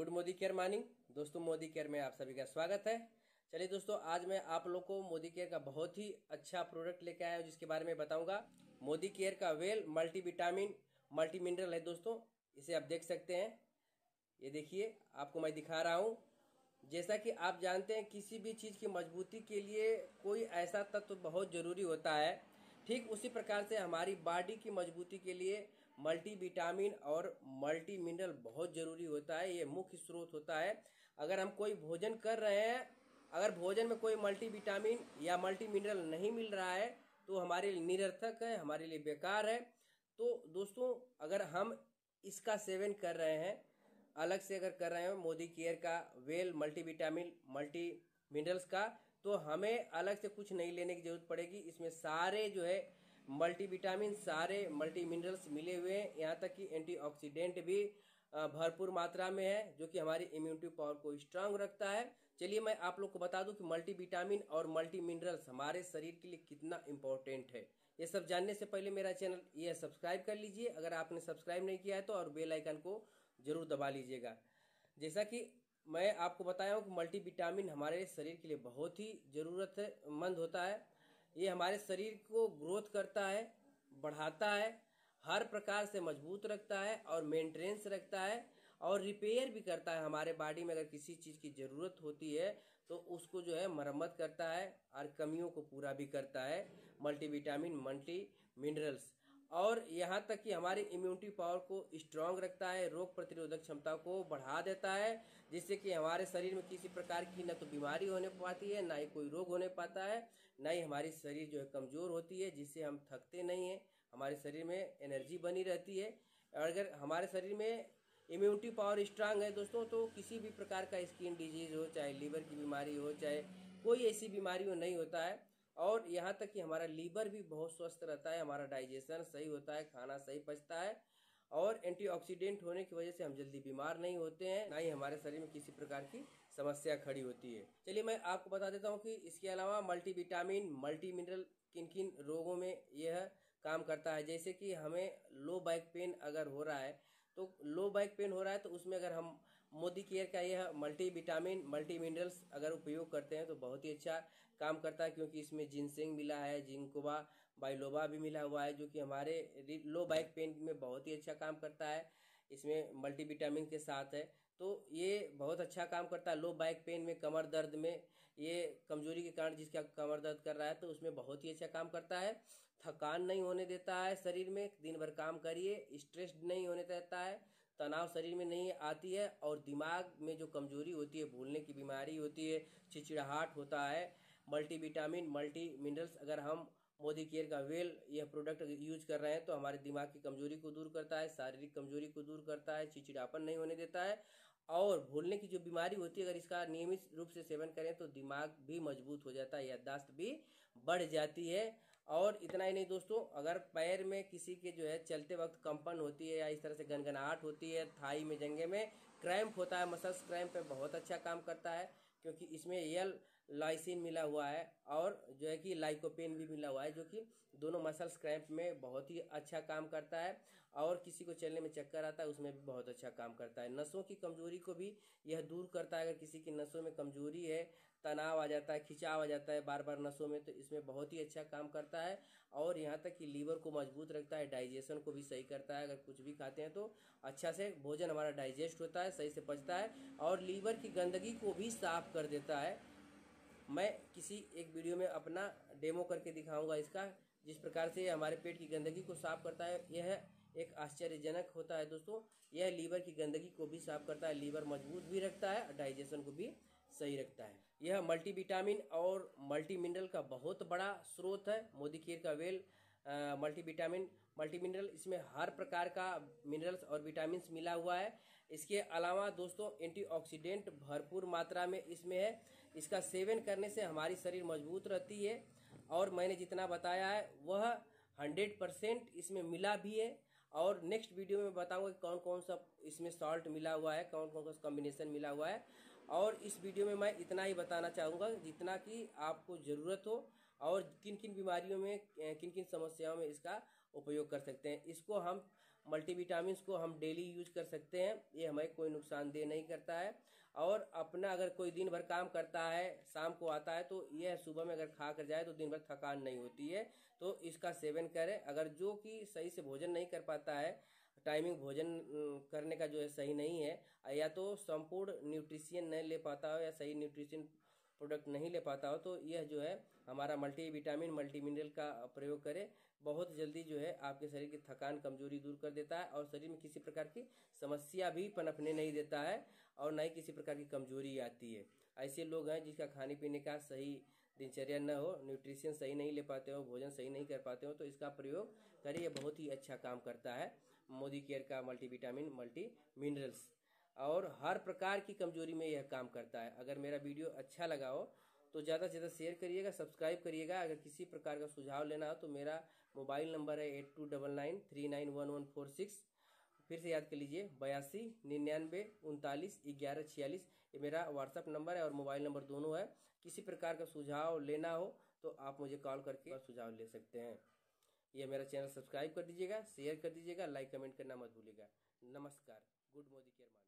Good Modi care morning. दोस्तों, Modi care में आप सभी का स्वागत है। चलिए दोस्तों, आज मैं आप लोग को मोदी केयर का बहुत ही अच्छा प्रोडक्ट लेके आया हूँ, जिसके बारे में बताऊँगा। मोदी केयर का well multi vitamin multi mineral है दोस्तों। इसे आप देख सकते हैं। ये देखिए, आपको मैं दिखा रहा हूँ। जैसा कि आप जानते हैं, किसी भी चीज़ की मजबूती के लिए कोई ऐसा तत्व बहुत ज़रूरी होता है। ठीक उसी प्रकार से हमारी बॉडी की मजबूती के लिए मल्टी विटामिन और मल्टी मिनरल बहुत ज़रूरी होता है, ये मुख्य स्रोत होता है। अगर हम कोई भोजन कर रहे हैं, अगर भोजन में कोई मल्टी विटामिन या मल्टी मिनरल नहीं मिल रहा है तो हमारे लिए निरर्थक है, हमारे लिए बेकार है। तो दोस्तों, अगर हम इसका सेवन कर रहे हैं, अलग से अगर कर रहे हैं मोदी केयर का, well multi vitamin multi minerals का तो हमें अलग से कुछ नहीं लेने की ज़रूरत पड़ेगी। इसमें सारे जो है मल्टीविटामिन सारे मल्टी मिनरल्स मिले हुए हैं। यहाँ तक कि एंटीऑक्सीडेंट भी भरपूर मात्रा में है, जो कि हमारी इम्यूनिटी पावर को स्ट्रांग रखता है। चलिए मैं आप लोग को बता दूँ कि मल्टीविटामिन और मल्टी मिनरल्स हमारे शरीर के लिए कितना इम्पोर्टेंट है। ये सब जानने से पहले मेरा चैनल ये सब्सक्राइब कर लीजिए। अगर आपने सब्सक्राइब नहीं किया है तो और बेल आइकन को ज़रूर दबा लीजिएगा। जैसा कि मैं आपको बताया हूँ कि मल्टीविटामिन हमारे शरीर के लिए बहुत ही ज़रूरतमंद होता है। ये हमारे शरीर को ग्रोथ करता है, बढ़ाता है, हर प्रकार से मज़बूत रखता है और मेंटेनेंस रखता है और रिपेयर भी करता है हमारे बॉडी में अगर किसी चीज़ की ज़रूरत होती है तो उसको जो है मरम्मत करता है और कमियों को पूरा भी करता है। Multivitamin, multi minerals. और यहाँ तक कि हमारी इम्यूनिटी पावर को स्ट्रांग रखता है, रोग प्रतिरोधक क्षमता को बढ़ा देता है, जिससे कि हमारे शरीर में किसी प्रकार की न तो बीमारी होने पाती है, ना ही कोई रोग होने पाता है, ना ही हमारी शरीर जो है कमज़ोर होती है, जिससे हम थकते नहीं हैं। हमारे शरीर में एनर्जी बनी रहती है। अगर हमारे शरीर में इम्यूनिटी पावर स्ट्रांग है दोस्तों तो किसी भी प्रकार का स्किन डिज़ीज़ हो, चाहे लीवर की बीमारी हो, चाहे कोई ऐसी बीमारी हो नहीं होता है और यहाँ तक कि हमारा लीवर भी बहुत स्वस्थ रहता है, हमारा डाइजेशन सही होता है, खाना सही पचता है और एंटीऑक्सीडेंट होने की वजह से हम जल्दी बीमार नहीं होते हैं, ना ही हमारे शरीर में किसी प्रकार की समस्या खड़ी होती है। चलिए मैं आपको बता देता हूँ कि इसके अलावा मल्टीविटामिन मल्टी मिनरल किन किन रोगों में यह काम करता है। जैसे कि हमें लो बैक पेन अगर हो रहा है तो लो बैक पेन हो रहा है तो उसमें अगर हम मोदी केयर का यह मल्टी विटामिन मल्टी मिनरल्स अगर उपयोग करते हैं तो बहुत ही अच्छा काम करता है, क्योंकि इसमें जिनसिंग मिला है जिंकोबा बाइलोबा भी मिला हुआ है, जो कि हमारे लो बैक पेन में बहुत ही अच्छा काम करता है। इसमें मल्टी विटामिन के साथ है। तो ये बहुत अच्छा काम करता है। लो बैक पेन में कमर दर्द में ये कमज़ोरी के कारण जिसका कमर दर्द कर रहा है तो उसमें बहुत ही अच्छा काम करता है। थकान नहीं होने देता है शरीर में, दिन भर काम करिए स्ट्रेस नहीं होने देता है। तनाव शरीर में नहीं आती है और दिमाग में जो कमज़ोरी होती है, भूलने की बीमारी होती है, चिड़चिड़ाहट होता है मल्टी विटामिन मल्टी मिनरल्स अगर हम मोदी केयर का वेल यह प्रोडक्ट यूज़ कर रहे हैं तो हमारे दिमाग की कमज़ोरी को दूर करता है, शारीरिक कमज़ोरी को दूर करता है चिचिड़ापन नहीं होने देता है और भूलने की जो बीमारी होती है, अगर इसका नियमित रूप से सेवन करें तो दिमाग भी मज़बूत हो जाता है, याददाश्त भी बढ़ जाती है। और इतना ही नहीं दोस्तों, अगर पैर में किसी के जो है चलते वक्त कंपन होती है या इस तरह से गनगनाहट होती है, थाई में, जंगे में, क्रैम्प होता है, मसल्स क्रैम्प पे बहुत अच्छा काम करता है, क्योंकि इसमें यल लाइसिन मिला हुआ है और जो है कि लाइकोपेन भी मिला हुआ है, जो कि दोनों मसल्स क्रैम्प में बहुत ही अच्छा काम करता है और किसी को चलने में चक्कर आता है, उसमें भी बहुत अच्छा काम करता है। नसों की कमज़ोरी को भी यह दूर करता है, अगर किसी की नसों में कमज़ोरी है, तनाव आ जाता है, खिंचाव आ जाता है बार बार नसों में तो इसमें बहुत ही अच्छा काम करता है और यहाँ तक कि लीवर को मज़बूत रखता है डाइजेशन को भी सही करता है, अगर कुछ भी खाते हैं तो अच्छा से भोजन हमारा डाइजेस्ट होता है, सही से पचता है और लीवर की गंदगी को भी साफ़ कर देता है। मैं किसी एक वीडियो में अपना डेमो करके दिखाऊँगा इसका, जिस प्रकार से हमारे पेट की गंदगी को साफ़ करता है। यह एक आश्चर्यजनक होता है दोस्तों। यह लीवर की गंदगी को भी साफ़ करता है, लीवर मज़बूत भी रखता है, डाइजेशन को भी सही रखता है। यह मल्टीविटामिन और मल्टी मिनरल का बहुत बड़ा स्रोत है। मोदी खीर का वेल मल्टीविटामिन मल्टी मिनरल इसमें हर प्रकार का मिनरल्स और विटामिन मिला हुआ है। इसके अलावा दोस्तों एंटीऑक्सीडेंट भरपूर मात्रा में इसमें है। इसका सेवन करने से हमारी शरीर मज़बूत रहती है। और मैंने जितना बताया है, वह हंड्रेड परसेंट इसमें मिला भी है। और नेक्स्ट वीडियो में बताऊँगा कौन कौन सा इसमें सॉल्ट मिला हुआ है कौन कौन सा कॉम्बिनेशन मिला हुआ है। और इस वीडियो में मैं इतना ही बताना चाहूँगा, जितना कि आपको ज़रूरत हो और किन किन बीमारियों में किन किन समस्याओं में इसका उपयोग कर सकते हैं। इसको हम मल्टीविटामिन को हम डेली यूज़ कर सकते हैं, ये हमें कोई नुकसानदेह नहीं करता है। और अपना अगर कोई दिन भर काम करता है, शाम को आता है तो यह सुबह में अगर खा कर जाए तो दिन भर थकान नहीं होती है। तो इसका सेवन करें। अगर जो कि सही से भोजन नहीं कर पाता है टाइमिंग भोजन करने का जो है सही नहीं है, या तो संपूर्ण न्यूट्रिशियन नहीं ले पाता हो, या सही न्यूट्रिशन प्रोडक्ट नहीं ले पाता हो तो यह जो है हमारा मल्टी विटामिन मल्टी मिनरल का प्रयोग करें। बहुत जल्दी जो है आपके शरीर की थकान, कमज़ोरी दूर कर देता है और शरीर में किसी प्रकार की समस्या भी पनपने नहीं देता है और न ही किसी प्रकार की कमज़ोरी आती है। ऐसे लोग हैं जिसका खाने पीने का सही दिनचर्या न हो न्यूट्रिशन सही नहीं ले पाते हो, भोजन सही नहीं कर पाते हो तो इसका प्रयोग करिए बहुत ही अच्छा काम करता है। मोदी केयर का मल्टीविटामिन मल्टी मिनरल्स और हर प्रकार की कमज़ोरी में यह काम करता है। अगर मेरा वीडियो अच्छा लगा हो तो ज़्यादा से ज़्यादा शेयर करिएगा सब्सक्राइब करिएगा। अगर किसी प्रकार का सुझाव लेना हो तो मेरा मोबाइल नंबर है eight two double nine three nine one one four six फिर से याद कर लीजिए, बयासी, निन्यानवे, उनतालीस, ग्यारह, छियालीस। ये मेरा व्हाट्सअप नंबर है और मोबाइल नंबर दोनों है। किसी प्रकार का सुझाव लेना हो तो आप मुझे कॉल करके सुझाव ले सकते हैं। ये मेरा चैनल सब्सक्राइब कर दीजिएगा शेयर कर दीजिएगा लाइक कमेंट करना मत भूलिएगा। नमस्कार गुड मोदी केयर